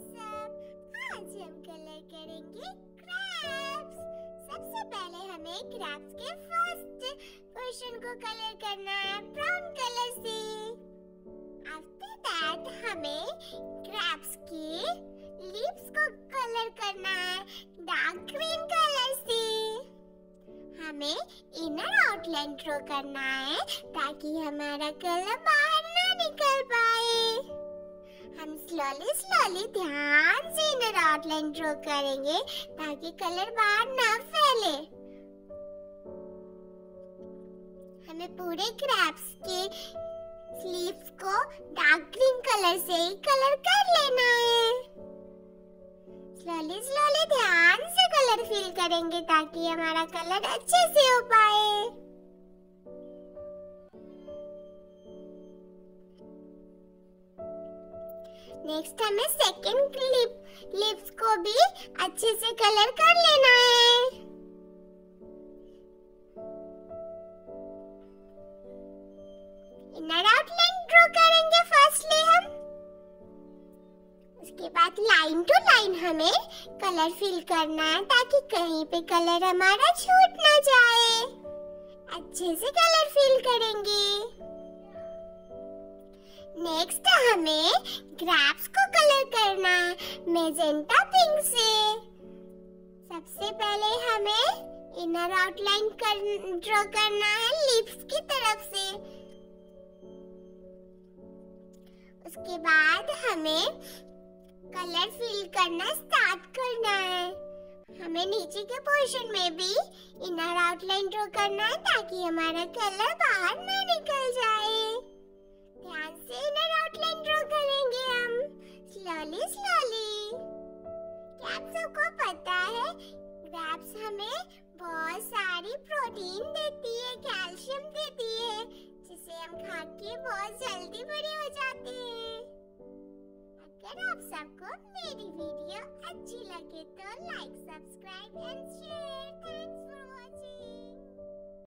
सब आज हम कलर करेंगे सबसे पहले हमें के फ़र्स्ट पोर्शन को कलर करना है ब्राउन कलर से। आफ्टर दैट हमें क्रैब्स के लिप्स को कलर करना है डार्क ग्रीन कलर से। हमें इनर आउटलाइन ड्रॉ करना है ताकि हमारा कलर बाहर ना निकल पाए। हम स्लोली स्लोली ध्यान से इनर आउटलाइन ड्रॉ करेंगे ताकि कलर बाहर ना फैले। हमें पूरे क्रैप्स के स्लीव्स को डार्क ग्रीन कलर से ही कलर कर लेना है। स्लोली स्लोली ध्यान से कलर फिल करेंगे ताकि हमारा कलर अच्छे से हो पाए। नेक्स्ट हमें सेकंड लिप लिप्स को भी अच्छे से कलर कर लेना है। इनर आउटलाइन ड्रॉ करेंगे फर्स्टली हम। उसके बाद लाइन टू लाइन हमें कलर फिल करना है ताकि कहीं पे कलर हमारा छूट ना जाए। अच्छे से कलर फिल करेंगे। नेक्स्ट हमें ग्रैप्स को कलर करना है। मेजेंटा पिंक से। सबसे पहले हमें इनर आउटलाइन कर ड्रॉ करना है लिप्स की तरफ़ से। उसके बाद हमें कलर फिल करना स्टार्ट करना है। हमें नीचे के पोर्शन में भी इनर आउटलाइन ड्रॉ करना है ताकि हमारा कलर बाहर ना निकल जाए। स्लोली लॉली क्या आप सबको पता है ग्रेप्स हमें बहुत सारी प्रोटीन देती है कैल्शियम देती है, जिसे हम खा के बहुत जल्दी बड़े हो जाते हैं। अगर आप सबको मेरी वीडियो अच्छी लगे तो लाइक सब्सक्राइब एंड शेयर